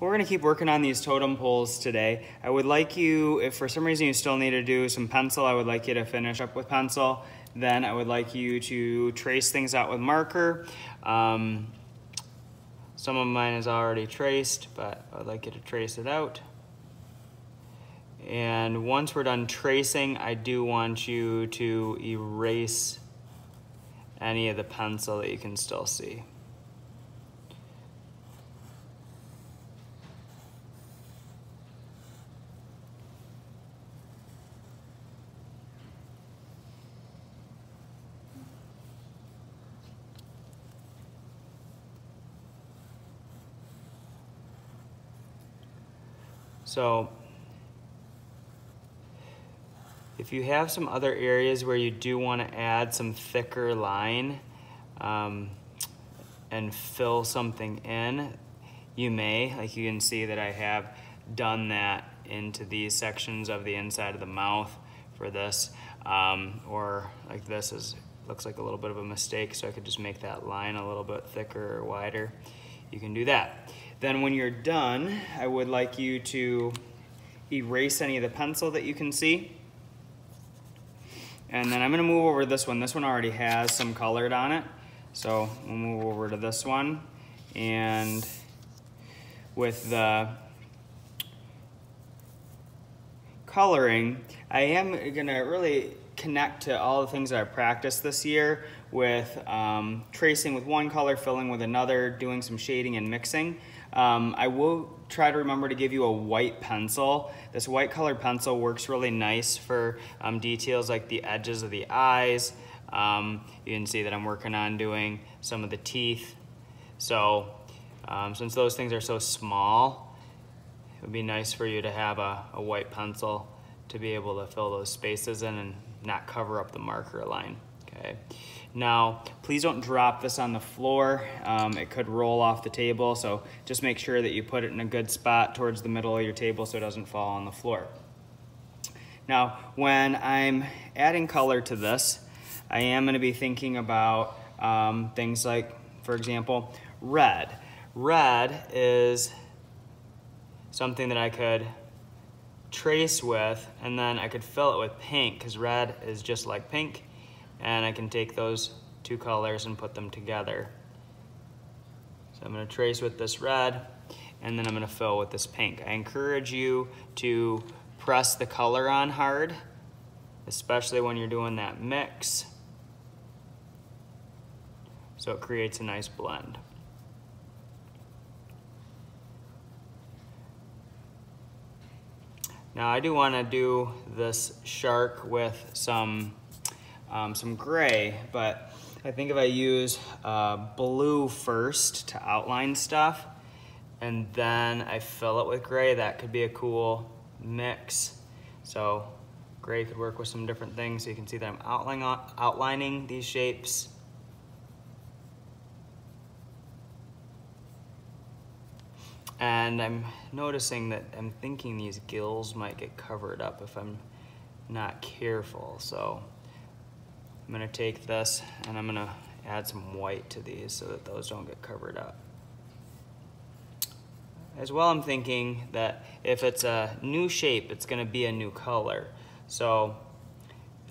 we're gonna keep working on these totem poles today. I would like you, if for some reason you still need to do some pencil, I would like you to finish up with pencil. Then I would like you to trace things out with marker. Um, some of mine is already traced, but I'd like you to trace it out. And once we're done tracing, I do want you to erase any of the pencil that you can still see. So if you have some other areas where you do want to add some thicker line um, and fill something in, you may. Like you can see that I have done that into these sections of the inside of the mouth for this. Um, or like this is looks like a little bit of a mistake, so I could just make that line a little bit thicker or wider. You can do that. Then when you're done, I would like you to erase any of the pencil that you can see. And then I'm gonna move over this one. This one already has some colored on it. So we'll move over to this one. And with the coloring, I am gonna really connect to all the things that I've practiced this year with um, tracing with one color, filling with another, doing some shading and mixing. Um, I will try to remember to give you a white pencil. This white colored pencil works really nice for um, details like the edges of the eyes. Um, you can see that I'm working on doing some of the teeth. So um, since those things are so small, it would be nice for you to have a, a white pencil to be able to fill those spaces in and not cover up the marker line, okay? Now, please don't drop this on the floor. Um, it could roll off the table, so just make sure that you put it in a good spot towards the middle of your table so it doesn't fall on the floor. Now, when I'm adding color to this, I am gonna be thinking about um, things like, for example, red. Red is something that I could trace with and then I could fill it with pink because red is just like pink and I can take those two colors and put them together. So I'm gonna trace with this red and then I'm gonna fill with this pink. I encourage you to press the color on hard, especially when you're doing that mix, so it creates a nice blend. Now I do want to do this shark with some um, some gray, but I think if I use uh, blue first to outline stuff, and then I fill it with gray, that could be a cool mix. So gray could work with some different things. So you can see that I'm outlining, outlining these shapes. And I'm noticing that I'm thinking these gills might get covered up if I'm not careful. So I'm gonna take this and I'm gonna add some white to these so that those don't get covered up. As well, I'm thinking that if it's a new shape, it's gonna be a new color. So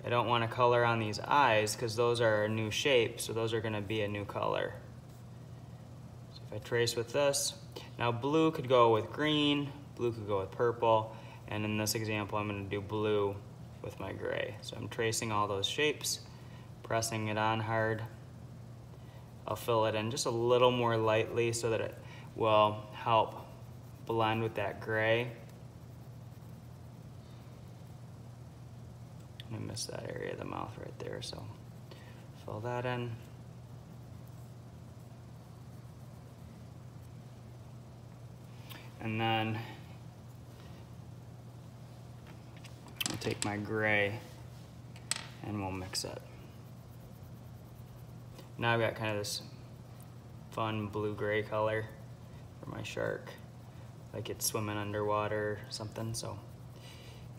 I don't want to color on these eyes because those are a new shape, so those are gonna be a new color. So if I trace with this, now blue could go with green, blue could go with purple, and in this example, I'm gonna do blue with my gray. So I'm tracing all those shapes pressing it on hard. I'll fill it in just a little more lightly so that it will help blend with that gray. I missed that area of the mouth right there, so fill that in. And then I'll take my gray and we'll mix it. Now I've got kind of this fun blue-gray color for my shark, like it's swimming underwater or something. So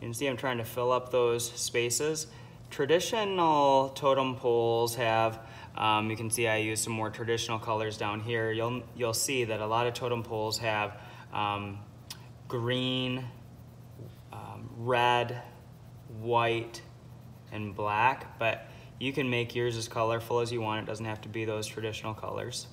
you can see I'm trying to fill up those spaces. Traditional totem poles have, um, you can see I use some more traditional colors down here. You'll, you'll see that a lot of totem poles have um, green, um, red, white, and black, but you can make yours as colorful as you want. It doesn't have to be those traditional colors.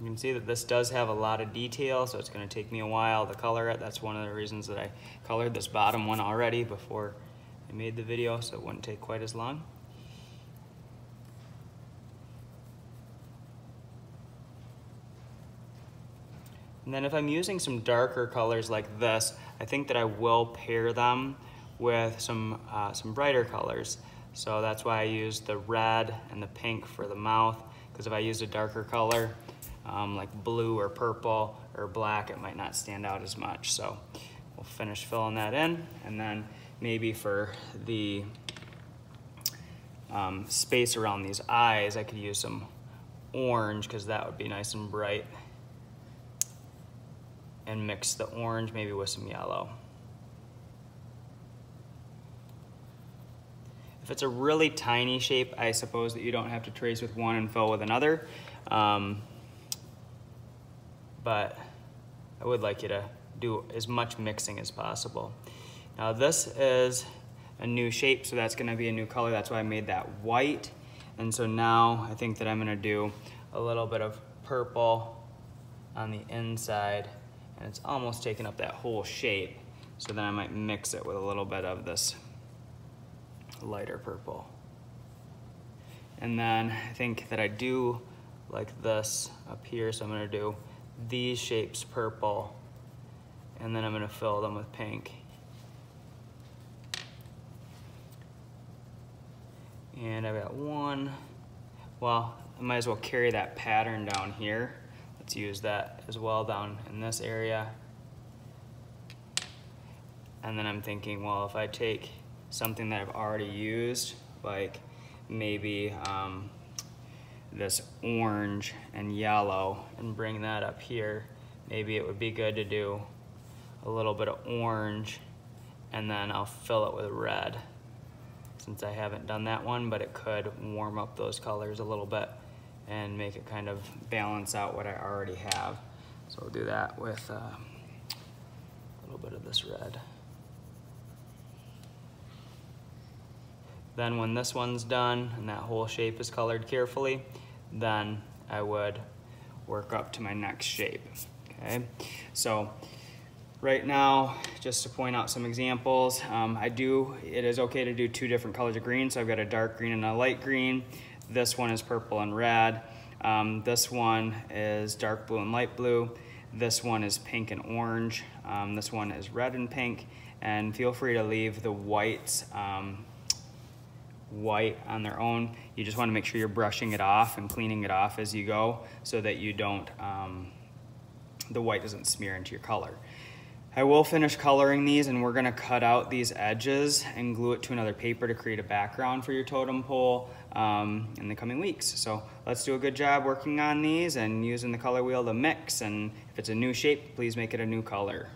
You can see that this does have a lot of detail, so it's going to take me a while to color it. That's one of the reasons that I colored this bottom one already before I made the video, so it wouldn't take quite as long. And then if I'm using some darker colors like this, I think that I will pair them with some, uh, some brighter colors. So that's why I use the red and the pink for the mouth, because if I use a darker color, um, like blue or purple or black, it might not stand out as much. So we'll finish filling that in, and then maybe for the um, space around these eyes, I could use some orange, because that would be nice and bright and mix the orange maybe with some yellow. If it's a really tiny shape, I suppose that you don't have to trace with one and fill with another. Um, but I would like you to do as much mixing as possible. Now this is a new shape, so that's gonna be a new color. That's why I made that white. And so now I think that I'm gonna do a little bit of purple on the inside and it's almost taken up that whole shape. So then I might mix it with a little bit of this lighter purple. And then I think that I do like this up here, so I'm gonna do these shapes purple, and then I'm gonna fill them with pink. And I've got one, well, I might as well carry that pattern down here. Let's use that as well down in this area. And then I'm thinking, well, if I take something that I've already used, like maybe um, this orange and yellow and bring that up here, maybe it would be good to do a little bit of orange and then I'll fill it with red since I haven't done that one, but it could warm up those colors a little bit and make it kind of balance out what I already have. So we'll do that with uh, a little bit of this red. Then when this one's done and that whole shape is colored carefully, then I would work up to my next shape, okay? So right now, just to point out some examples, um, I do, it is okay to do two different colors of green. So I've got a dark green and a light green. This one is purple and red. Um, this one is dark blue and light blue. This one is pink and orange. Um, this one is red and pink. And feel free to leave the whites um, white on their own. You just want to make sure you're brushing it off and cleaning it off as you go so that you don't, um, the white doesn't smear into your color. I will finish coloring these and we're gonna cut out these edges and glue it to another paper to create a background for your totem pole um, in the coming weeks. So let's do a good job working on these and using the color wheel to mix and if it's a new shape, please make it a new color.